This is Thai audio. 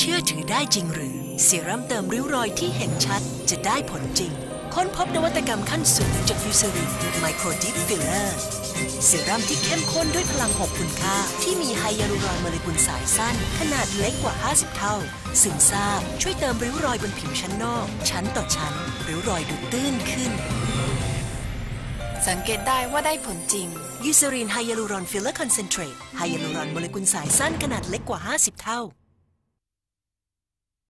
เชื่อถือได้จริงหรือ เซรั่มเติมริ้วรอยที่เห็นชัดจะได้ผลจริง ค้นพบนวัตกรรมขั้นสูงจาก Eucerin Micro Deep Filler เซรั่มที่เข้มข้นด้วยพลังหกคุณค่า ที่มีไฮยาลูรอนโมเลกุลสายสั้น ขนาดเล็กกว่า 50 เท่า ซึมซาบช่วยเติมริ้วรอยบนผิวชั้นนอก ชั้นต่อชั้น ริ้วรอยดูตื้นขึ้น สังเกตได้ว่าได้ผลจริง Eucerin Hyaluron Filler Concentrate ไฮยาลูรอนโมเลกุลสายสั้นขนาดเล็กกว่า 50 เท่า